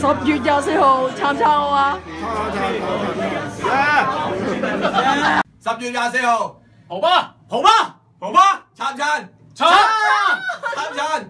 十月廿四號，參差我啊！十月廿四號，好嗎？好嗎？好嗎？參差，參差！